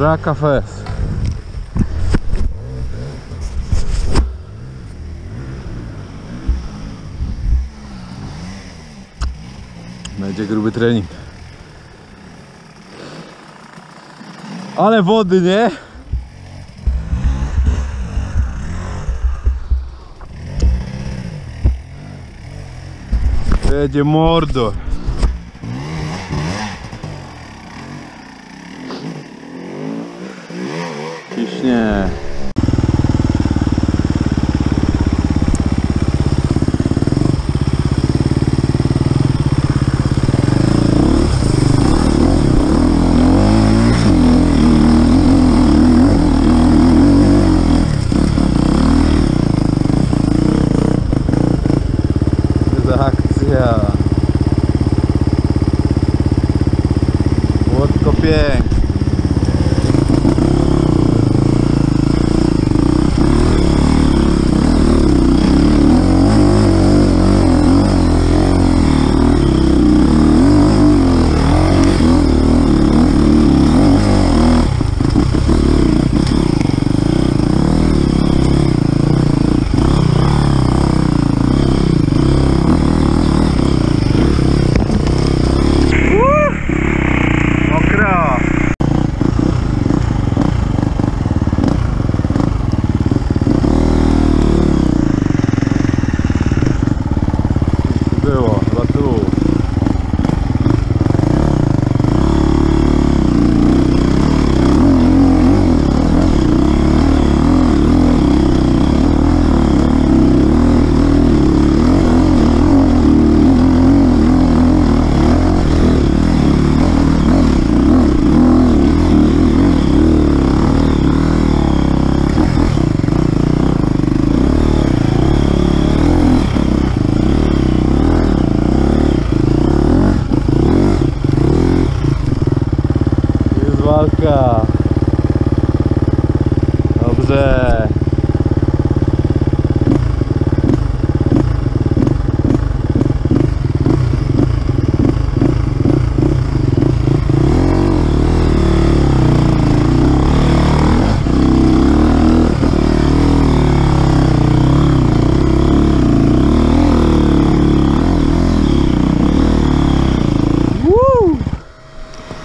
Sraka Fest. Będzie gruby trening. Ale wody, nie? Jedzie mordo. Pięknie.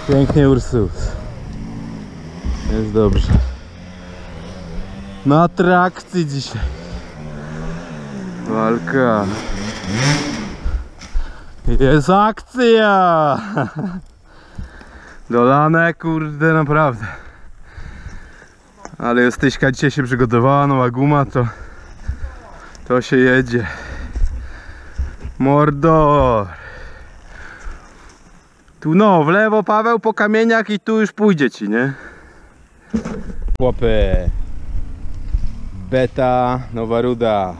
Pięknie Ursus. Jest dobrze. Na atrakcji dzisiaj. Walka. Jest akcja! Dolane kurde naprawdę. Ale Justyśka dzisiaj się przygotowała, nowa guma to to się jedzie. Mordor. Tu no, w lewo Paweł po kamieniach i tu już pójdzie ci, nie? Chłopy. Beta, nowa ruda.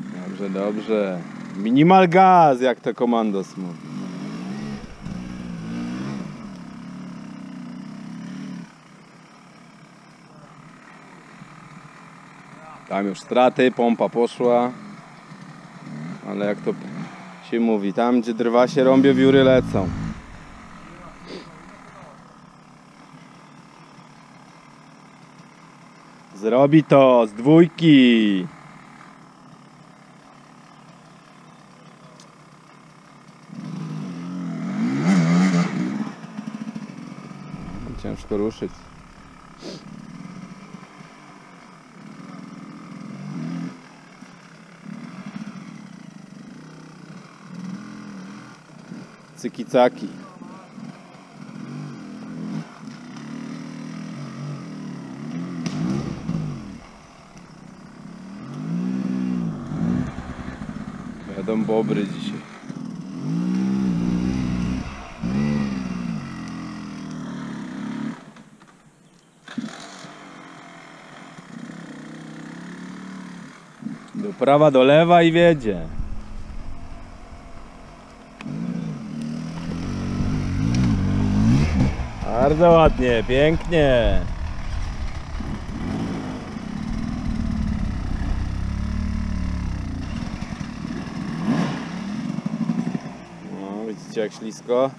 Dobrze, dobrze. Minimal gaz, jak to komandos mówi. Tam już straty, pompa poszła. Ale jak to się mówi, tam gdzie drwa się rąbią, wióry lecą. Zrobi to z dwójki. Ciężko ruszyć. Cykicaki. Jadą bobry dzisiaj. Do prawa, do lewa i wiedzie. Bardzo ładnie, pięknie. No, widzicie jak ślisko?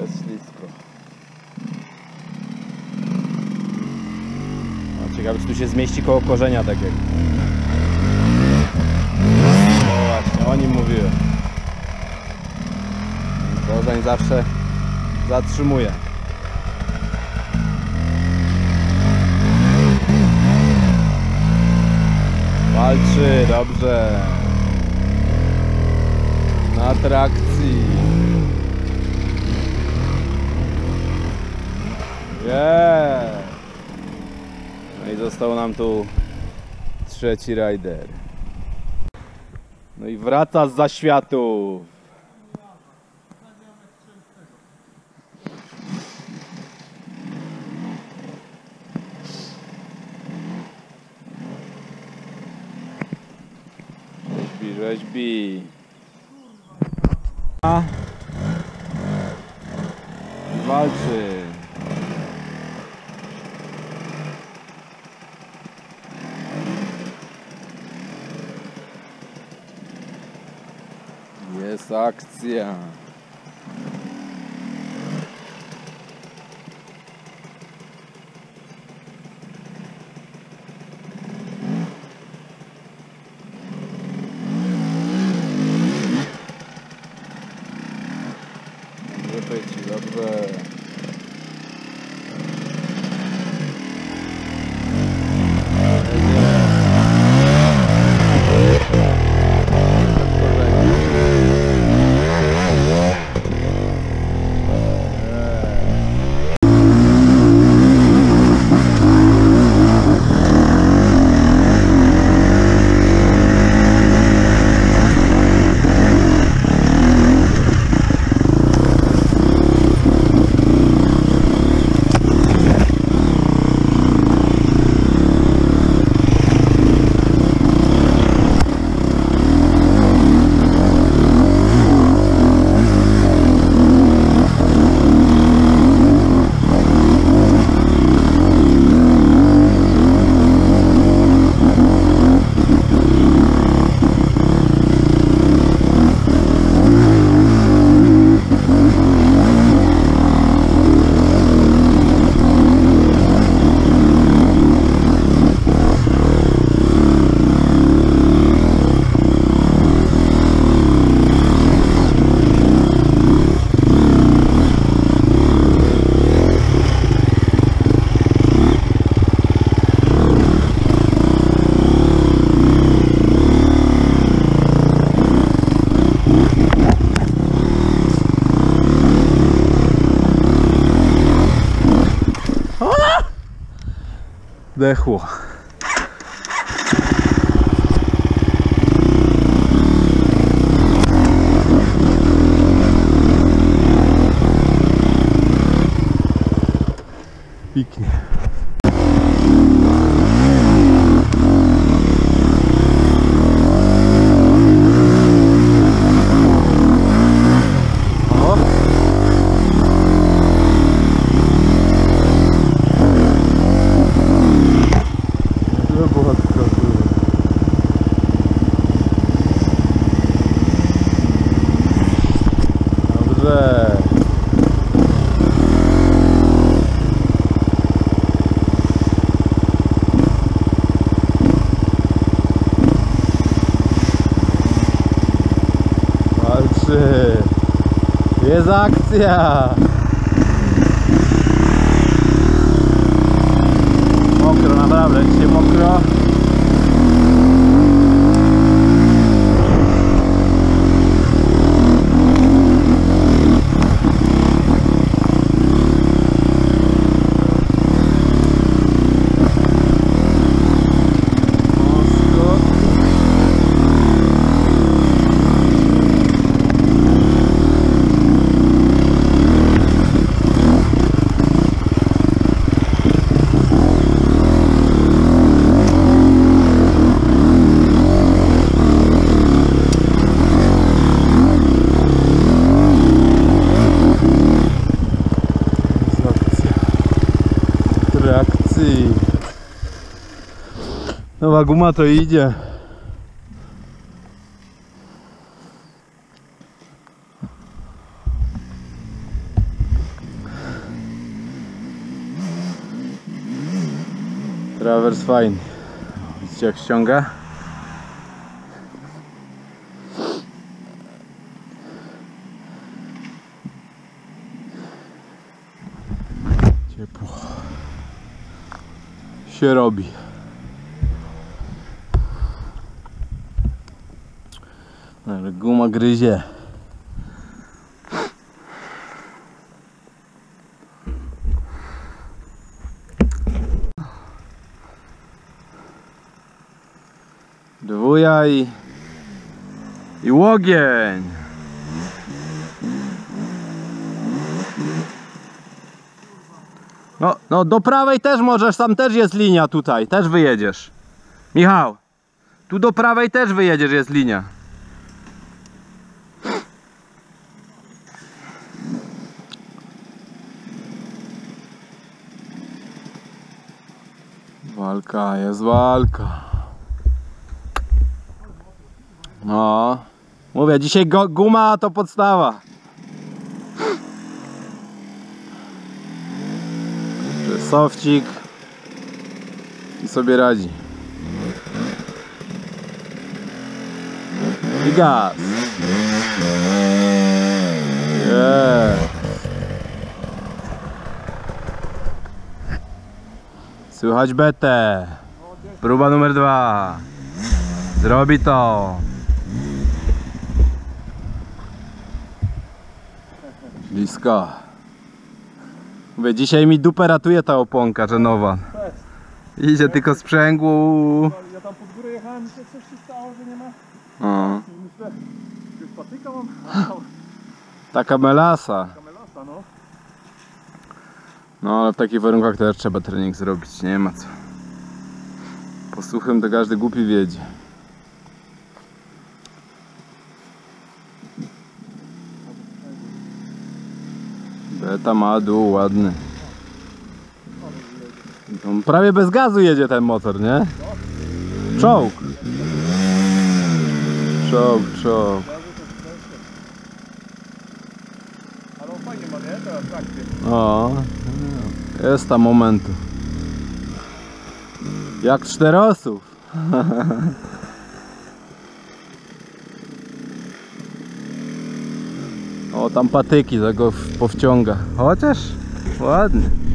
Jest ślisko. No, ciekawe czy tu się zmieści koło korzenia tak jak. No właśnie, o nim mówiłem. Korzeń zawsze zatrzymuje. Walczy, dobrze. Na trakcji. Yeah. No i został nam tu trzeci rider. No i wraca z zaświatów. Rzeźbi, rzeźbi. A. Walczy. Jest akcja. Dobrze być, dobrze. Dechło. Piknie. O. Dobrze. Walczy. Jest akcji. Nowa guma to idzie. Trawers fine. Widzicie jak ściąga? Się robi. Ale guma gryzie. Dwuja i, i łogień. No, no do prawej też możesz, tam też jest linia tutaj, też wyjedziesz. Michał, tu do prawej też wyjedziesz, jest linia. Walka, jest walka. No, mówię, dzisiaj guma to podstawa. Że Sofcik i sobie radzi. I gaz. Yeah. Słychać betę. Próba numer dwa. Zrobi to. Blisko. Mówię, dzisiaj mi dupę ratuje ta oponka, że nowa. Idzie tylko sprzęgło. Ja tam pod górę jechałem i się coś się stało, że nie ma. O, I myślę, już patyka mam, taka melasa. kamelasa, no. No ale w takich warunkach też trzeba trening zrobić, nie ma co. Po suchym to każdy głupi wiedzie. Beta ma dół ładny. No, prawie bez gazu jedzie ten motor, nie? Czołg. Czołg, czołg. Ale on fajnie ma, nie? O, jest tam momentu. Jak czterosów. tam patyki, tego powciąga. Chociaż ładnie.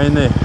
войны.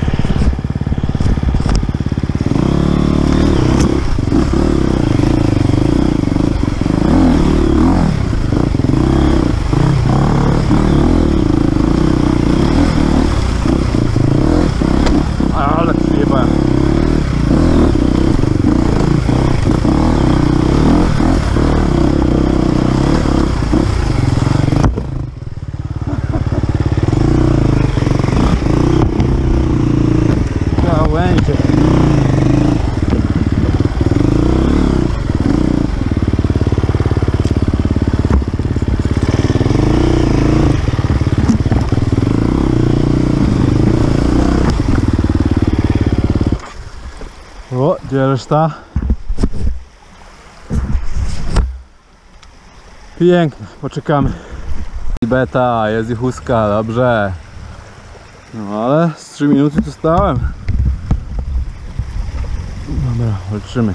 O, gdzie reszta? Pięknie, poczekamy. Beta, jest i chuska, dobrze. No ale z 3 minuty tu stałem. Dobra, walczymy.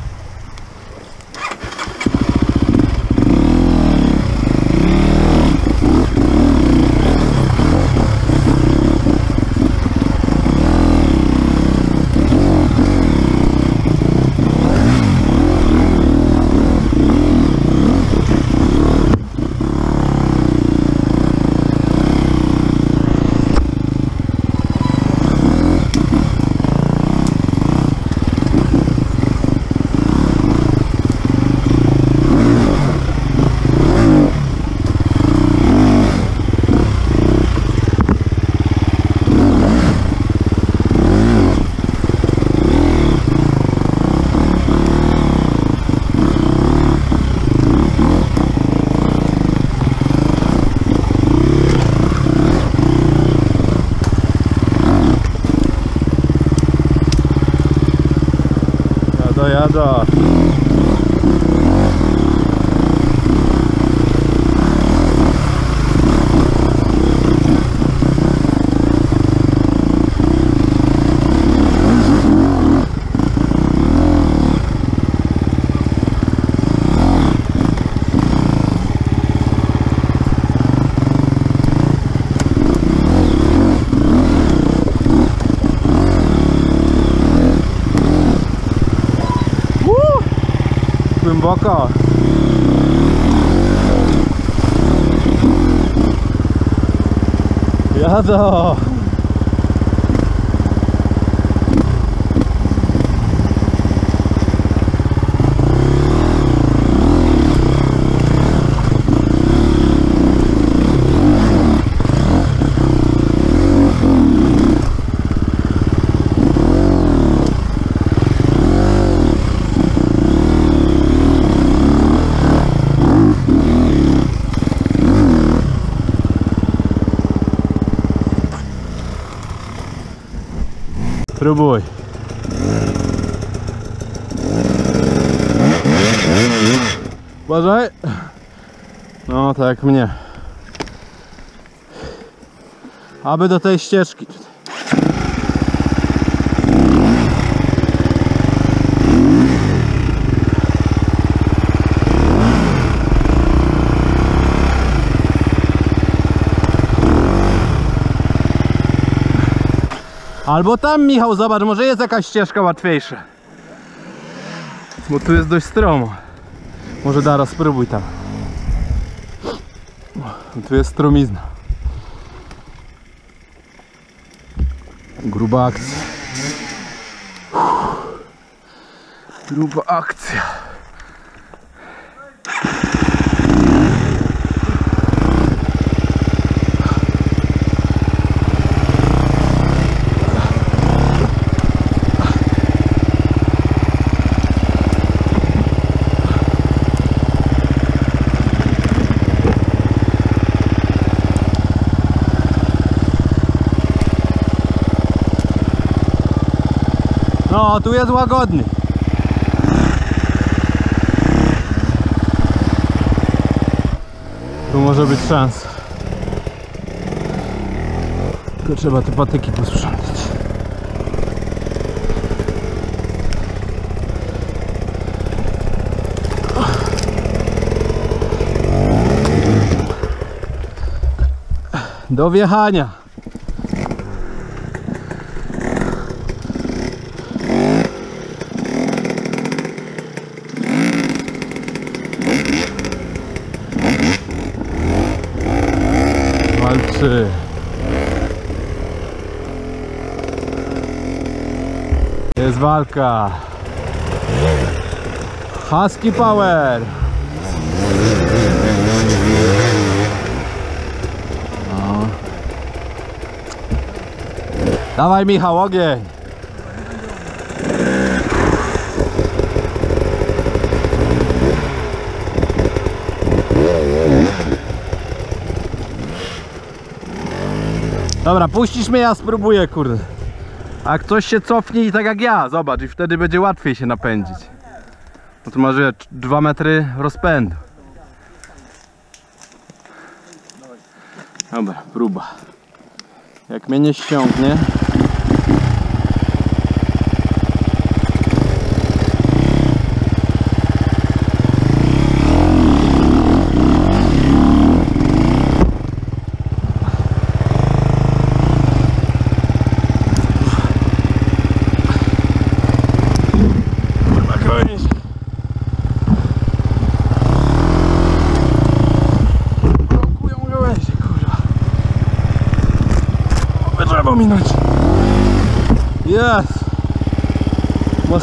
Głęboko. Jado. Próbuj. Uważaj. No, tak jak mnie. Aby do tej ścieżki. Albo tam Michał, zobacz, może jest jakaś ścieżka łatwiejsza. Bo tu jest dość stromo. Może Dara spróbuj tam. Tu jest stromizna. Gruba akcja. Gruba akcja. Tu jest łagodny. Tu może być szansa. Tylko trzeba te patyki posprzątać. Do wjechania. Walczy. Jest walka. Husky Power. No. Dawaj Michał, ogień. Dobra, puścisz mnie, ja spróbuję, kurde. A ktoś się cofnie i tak jak ja, zobacz, i wtedy będzie łatwiej się napędzić. No to może 2 metry rozpędu. Dobra, próba. Jak mnie nie ściągnie.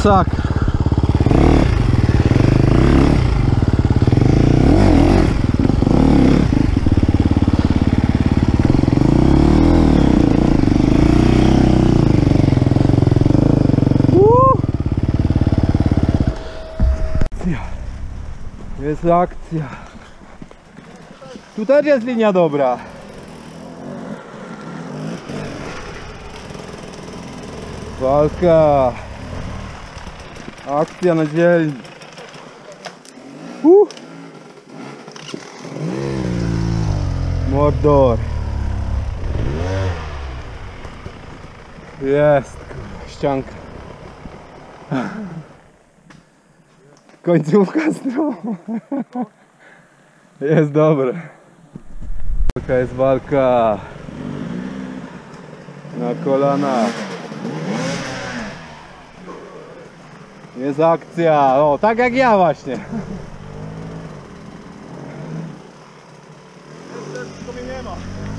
Masakra. Jest akcja. Tu też jest linia dobra. Walka. Akcja na dzielni. Uh. Mordor. Jest, ścianka. Końcówka zdrowa. Jest dobre. Jaka jest walka. Na kolanach. Jest akcja. O, tak jak ja właśnie.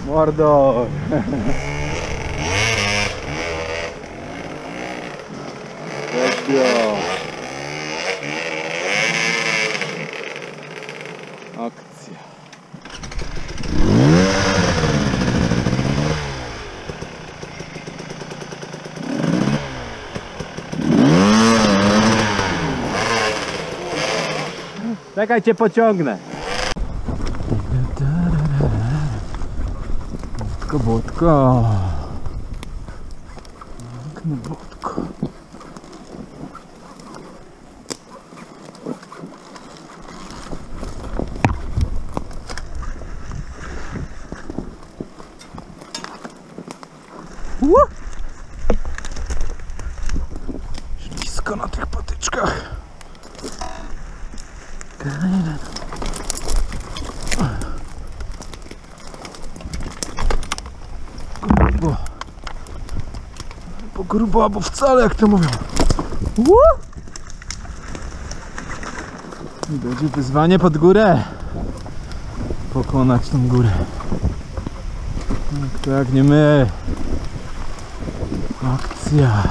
Mordo. Let's. Czekaj, cię pociągnę. Błotko, błotko. Piękne błotko. Bo grubo albo wcale, jak to mówią. I będzie wyzwanie pod górę. Pokonać tą górę. Jak to jak nie my. Akcja.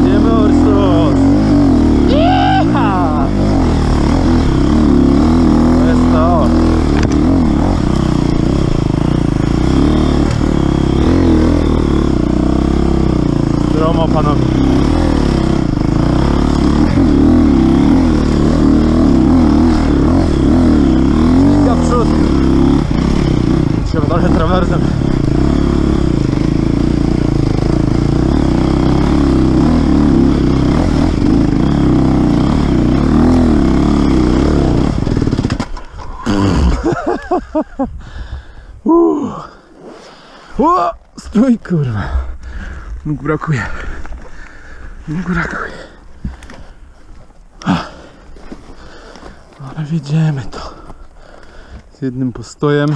Idziemy Ursus! Jecha! To jest to. Dromo panowie. Kilka w przód. Trzeba trochę trawersem. O! Stój kurwa. Mógł brakuje. Mógł brakuje. Ale wiedziemy to. Z jednym postojem.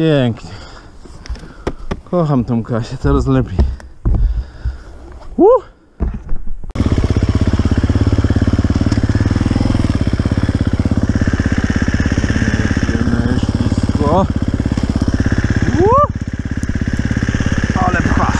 Pięknie. Kocham tą Kasię, coraz lepiej. Uh! Jedziemy ślisko. Uh! Ale pcha.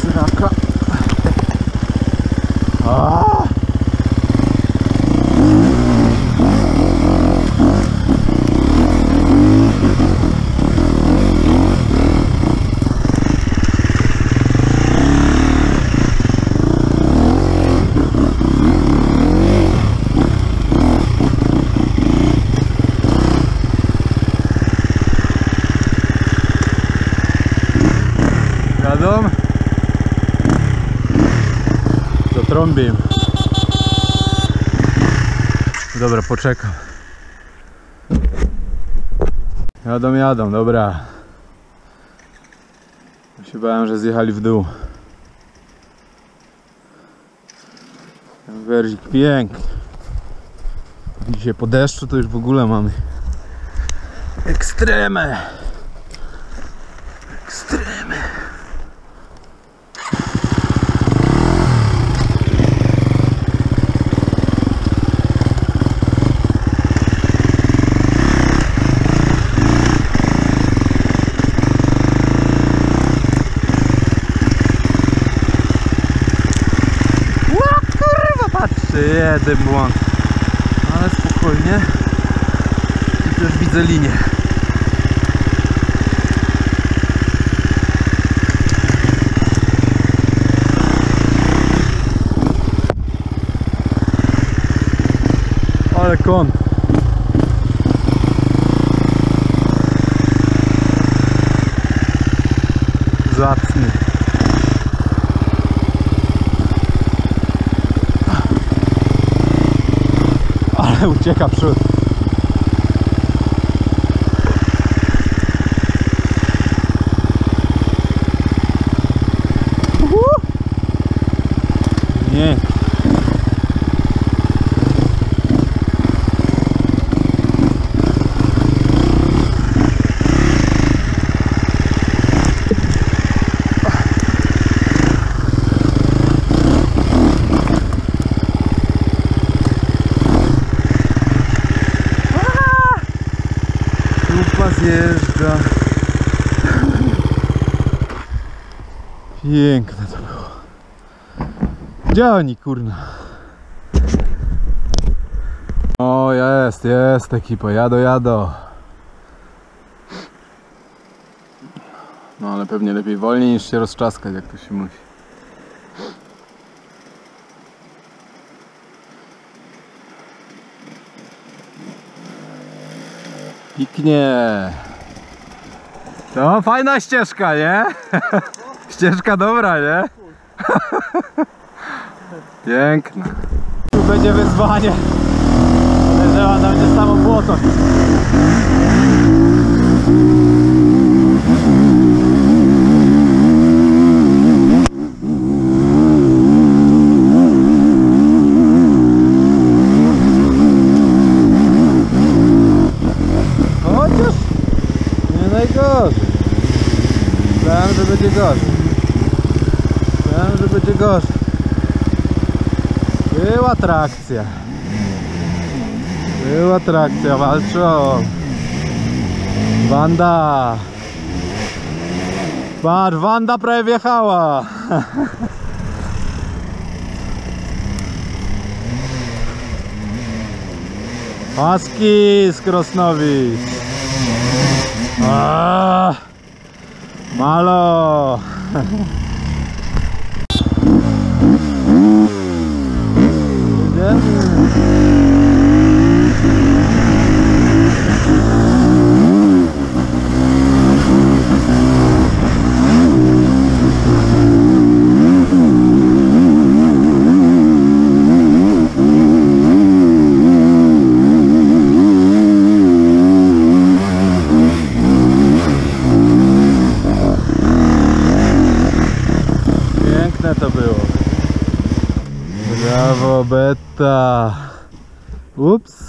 Sraka. A! Jadą? Dobra, poczekam. Jadą, jadą, dobra. Ja się bałem, że zjechali w dół. Werzik piękny. Dzisiaj po deszczu to już w ogóle mamy ekstremę. Jeden błąd. Ale spokojnie. I też widzę linię. Ale kon. Zacny. ucieka przód. Piękne to było. Gdzie kurna? O jest, jest ekipa, jado, jado. No ale pewnie lepiej wolniej niż się rozczaskać jak to się musi. Piknie. No, fajna ścieżka, nie? ścieżka dobra, nie? Piękna. Tu będzie wyzwanie. Podejrzewam, tam będzie samo błoto. Chociaż nie najgorzej. Myślałem, że będzie gorzej. Myślałem, że będzie gorzej. Była trakcja. Była trakcja, walczą. Wanda. Patrz, Wanda prawie wjechała. Paski z Krosnowic. Malo. Hmm. Roberta. Ups.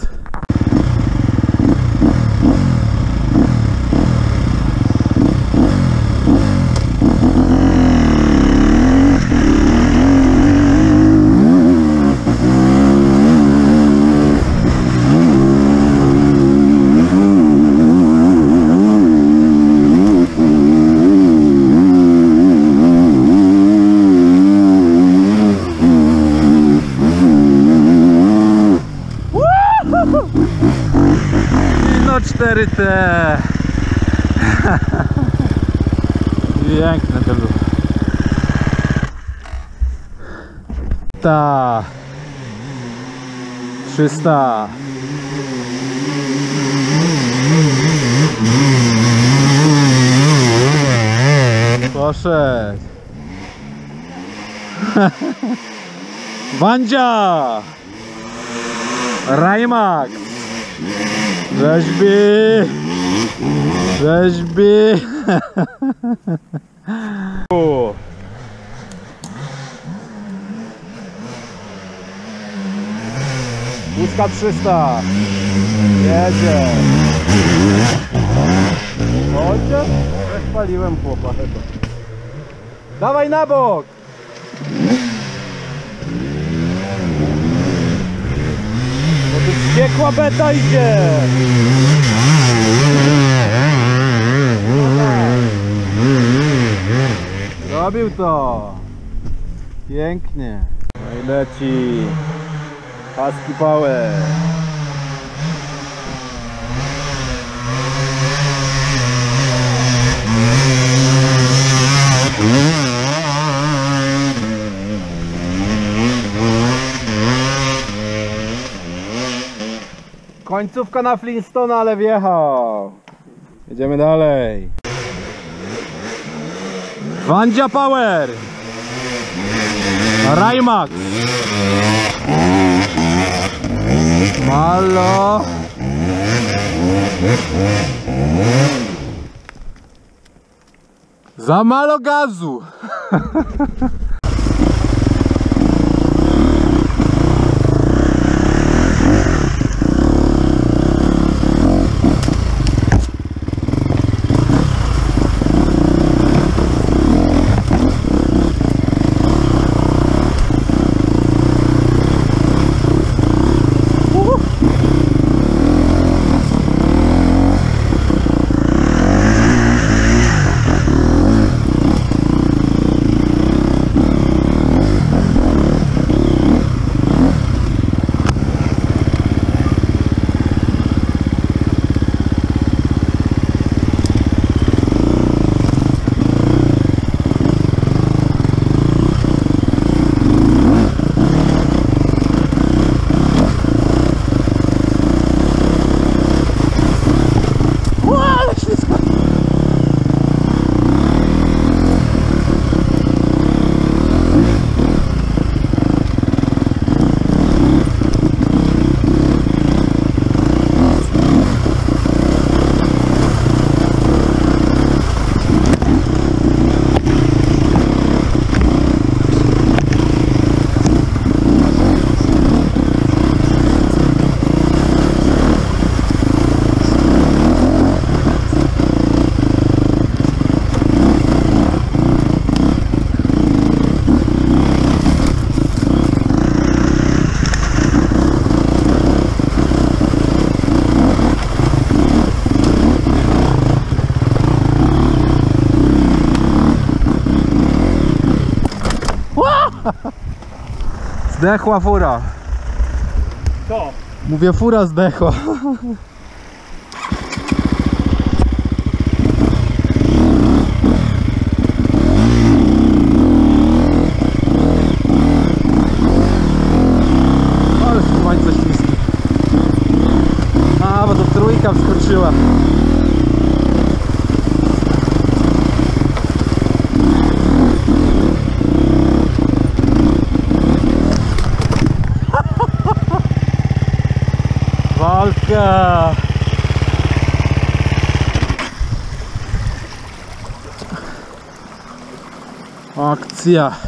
300 300 Poszedł. Wandzia. Rajmak. Rzeźby. Rzeźby. Łuska 300! Jedzie! Chodźcie? Spaliłem chłopa chyba. Dawaj na bok! Bo tu wściekła beta idzie! Robił to! Pięknie! No i leci! Husky Power! Końcówka na Flintstone, ale wjechał. Jedziemy dalej. Wandzia Power. Rajmax. Malo. Za malo gazu. Zdechła fura. Co? Mówię, fura zdechła. Ale słuchaj, coś. A, bo to trójka wskoczyła. Walka! Akcja!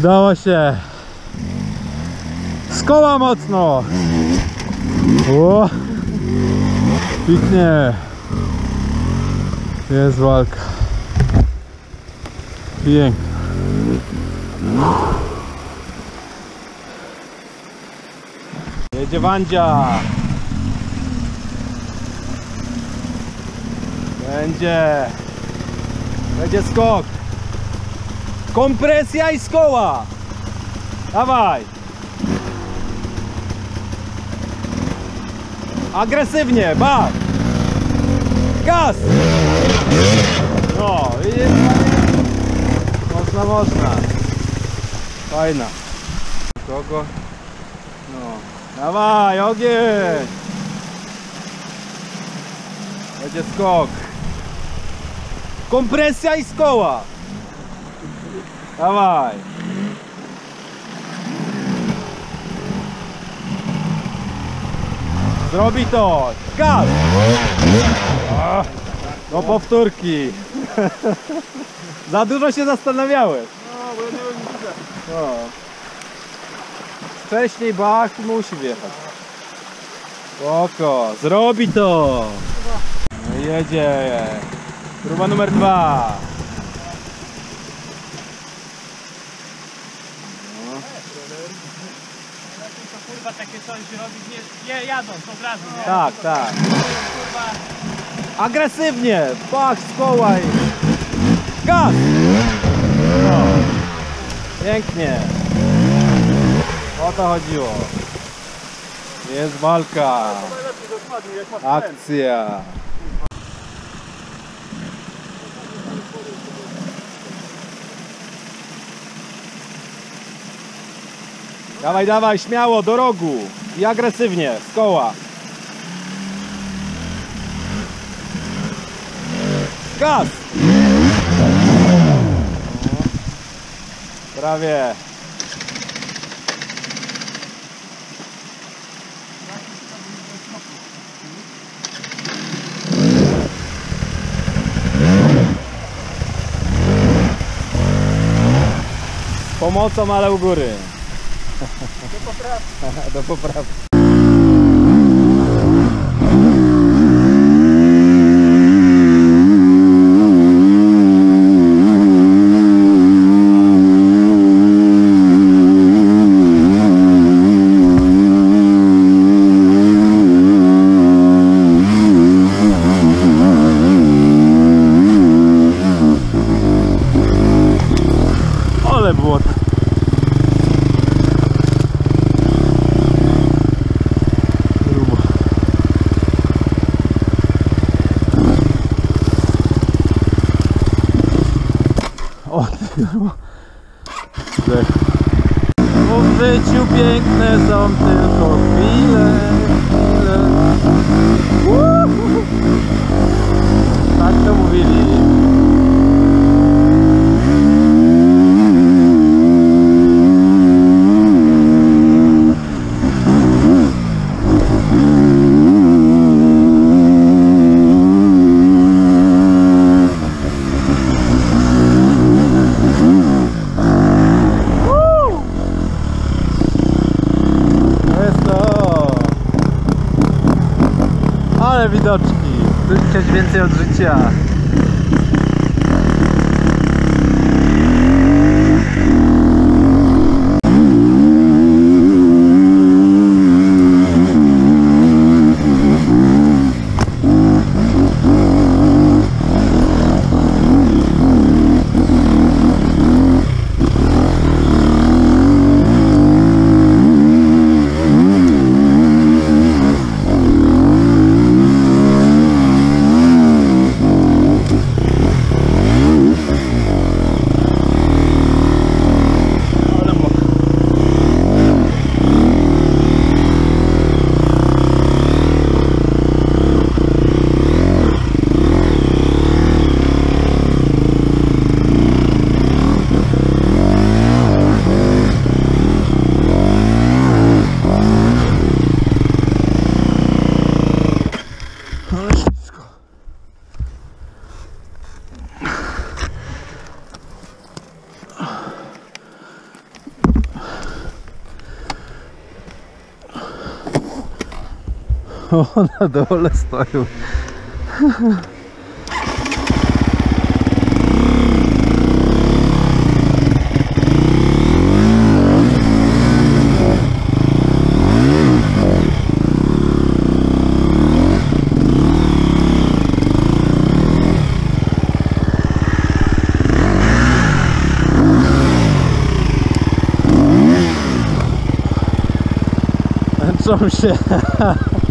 Udało się. Z koła mocno. O! Pięknie. Jest walka. Pięknie. Jedzie Wandzia. Będzie. Będzie skok. Kompresja i z koła. Dawaj. Agresywnie, bak! Gaz! No, widzisz? Można, można. Fajna. Kogo? No. Dawaj, ogień! Będzie skok. Kompresja i z koła. Dawaj. Zrobi to! Gaz! Do powtórki! Za dużo się zastanawiałeś. No, bo ja nie wiem, widzę. No. Wcześniej Bach musi wjechać. Oko, zrobi to! No jedzie. Próba numer dwa. Coś robić nie, nie jadąc od razu, nie? Tak, tak. Kurwa, Agresywnie! Bach z koła i... Gaz! No. Pięknie. O to chodziło. Jest walka. Akcja. Dawaj, dawaj, śmiało, do rogu i agresywnie, z koła. Gaz! Prawie. Pomocą, ale u góry. Do poprawy. Do poprawy. Ale na dole stoją. Męczą się.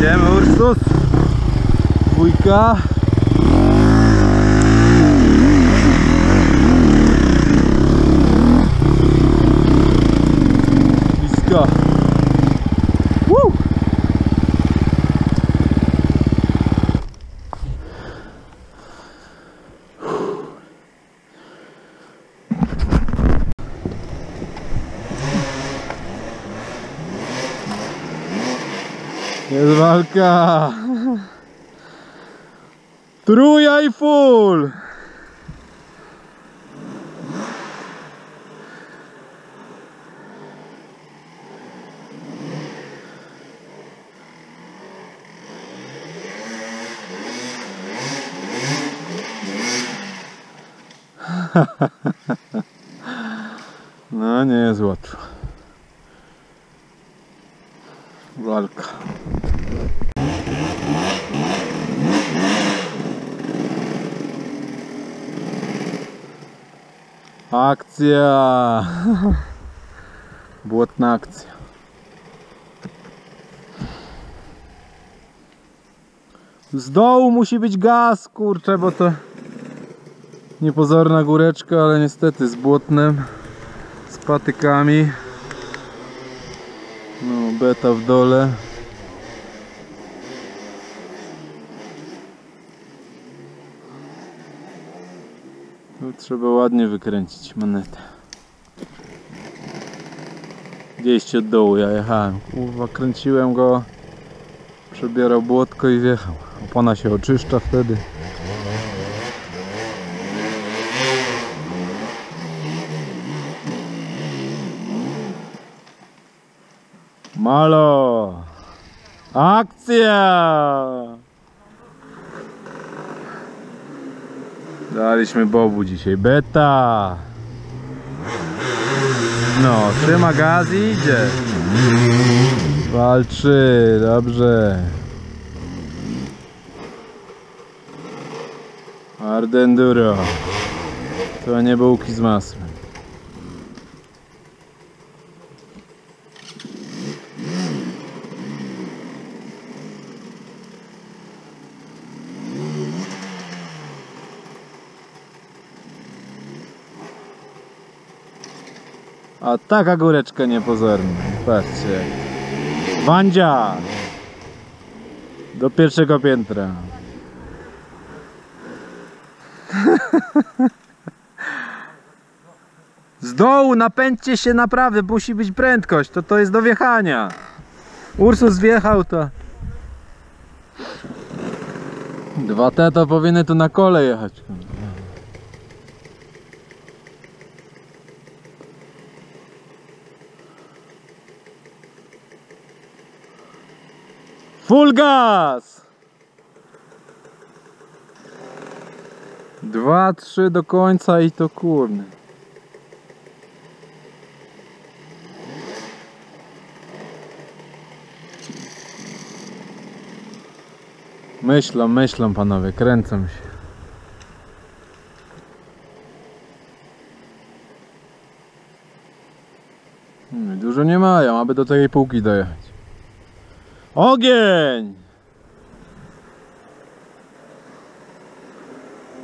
Idziemy Ursus. Dwójka. Jest walka. Truja i full. No nie jest łatwo. Walka. Akcja! Błotna akcja. Z dołu musi być gaz, kurczę, bo to niepozorna góreczka, ale niestety z błotnem, z patykami. No, beta w dole. Trzeba ładnie wykręcić manetę. Gdzieś od dołu ja jechałem. Kurwa, kręciłem go. Przebierał błotko i wjechał. Opona się oczyszcza wtedy. Malo! Akcja! Daliśmy Bobu dzisiaj. Beta! No, trzyma gaz i idzie. Walczy, dobrze. Ardenduro. To nie bułki z masłem. A taka góreczka niepozorna. Patrzcie. Wandzia! Do pierwszego piętra. Z dołu napędźcie się naprawdę, musi być prędkość, to to jest do wjechania. Ursus wjechał to. 2T to powinny tu na kole jechać. Full gas! Dwa, trzy do końca i to kurny. Myślą, myślą panowie, kręcą się. Hmm, Dużo nie mają, aby do tej półki dojechać. Ogień!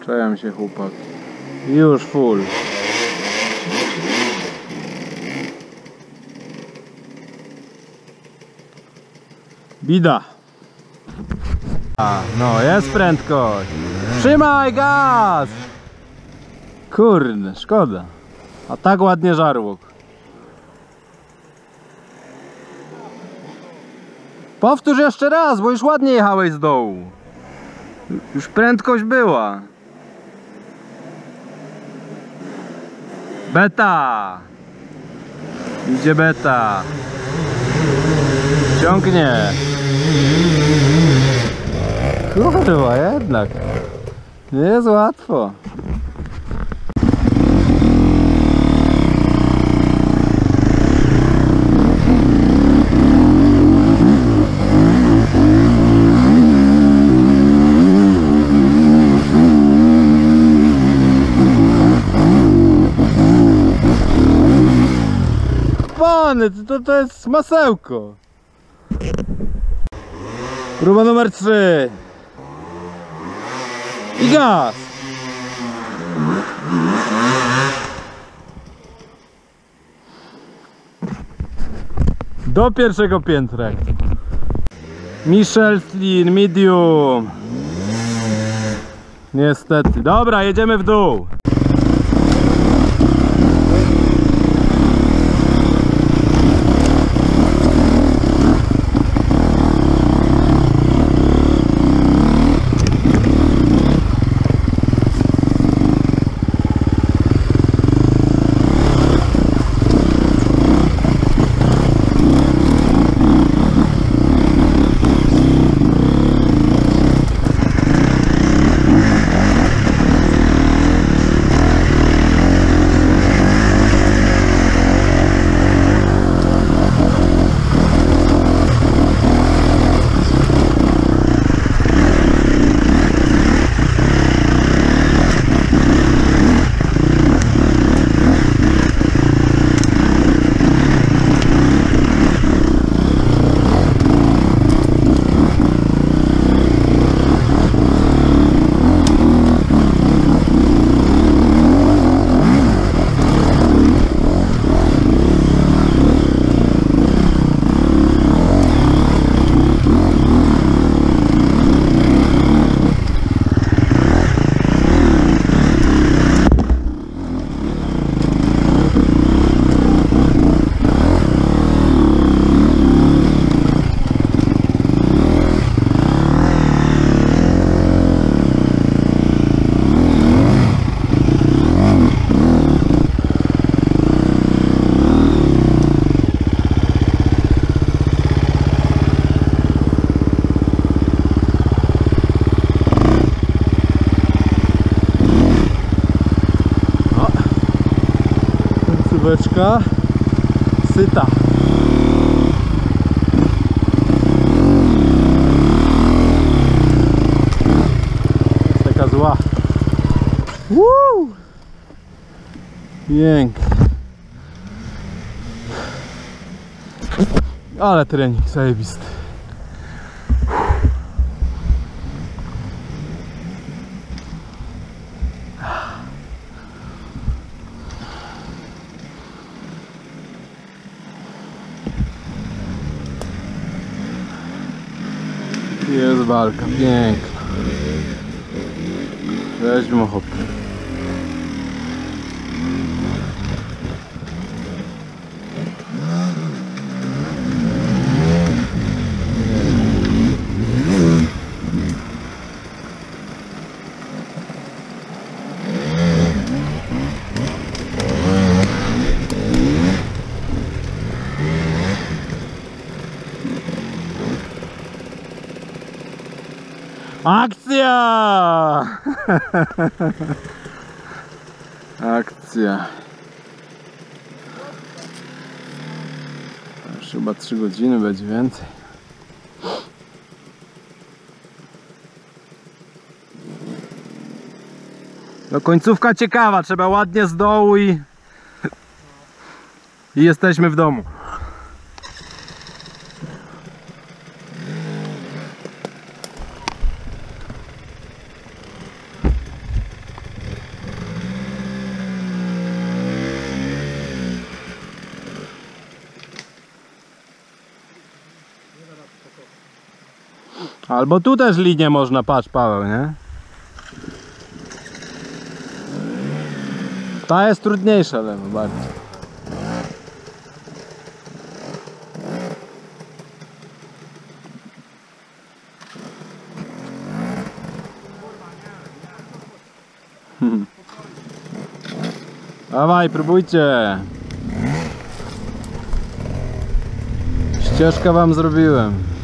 Czają się chłopaki. Już full. Bida. A, no jest prędkość. Trzymaj gaz! Kurde, szkoda. A tak ładnie żarłok. Powtórz jeszcze raz, bo już ładnie jechałeś z dołu. Już prędkość była. Beta! Idzie beta. Ciągnie. Kurwa, jednak. Nie jest łatwo. Pany, to, to jest masełko. Próba numer 3. I gaz. Do pierwszego piętra. Michelin medium. Niestety. Dobra, jedziemy w dół. Pięknie. Ale trening zajebisty. Jest walka, piękna. Weźmy ochotę. Akcja! Akcja. Już chyba 3 godziny będzie więcej. No końcówka ciekawa, trzeba ładnie z dołu i... I jesteśmy w domu. Albo tu też linię można, patrz Paweł, nie? Ta jest trudniejsza lewo bardziej. Hmm. Dawaj, próbujcie. Ścieżkę wam zrobiłem.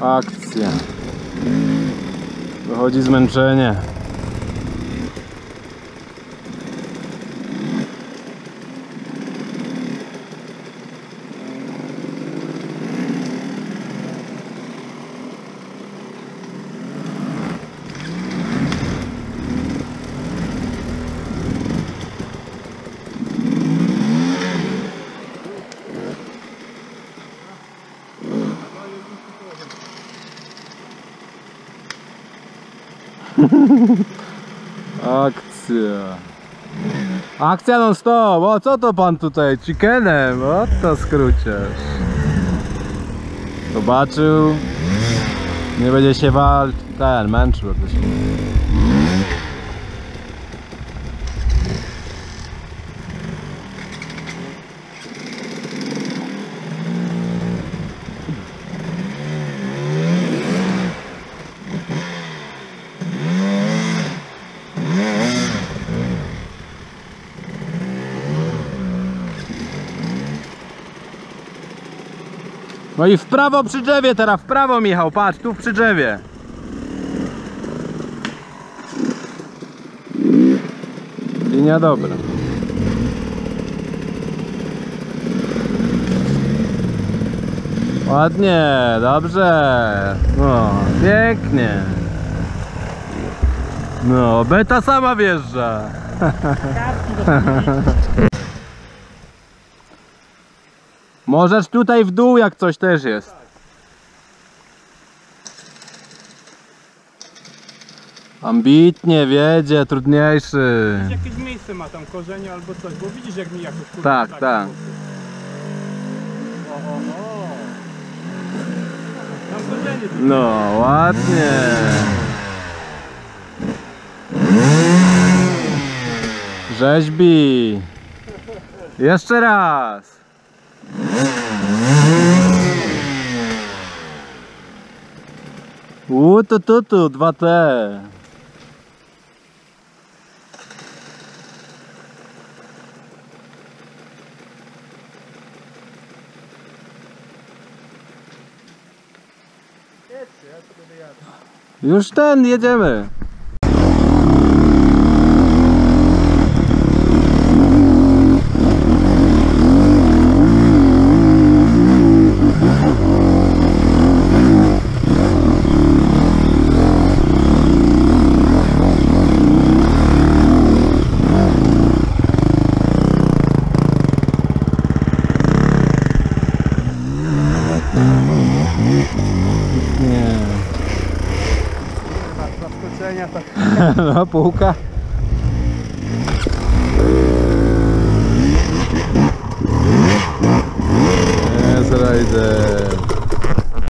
Akcja. Wychodzi zmęczenie. Akcja. Akcja non stop. O, co to pan tutaj? Chickenem. O, to skróciarz. Zobaczył. Nie będzie się wal... Ten, męczył jakoś. No i w prawo przy drzewie teraz, w prawo Michał, patrz, tu przy drzewie. Linia dobra. Ładnie, dobrze. No, pięknie. No, beta sama wjeżdża. Możesz tutaj w dół, jak coś też jest. Ambitnie wiedzie, trudniejszy. Jakieś miejsce ma tam korzenie albo coś, bo widzisz jak mi jakoś kurwa Tak, tak tak. O, o, o. Tam korzenie tu. No, ładnie. Rzeźbi. Jeszcze raz. U, tu, tu, tu, 2T. Już ten, jedziemy. Nie. Zaskoczenia tak. No,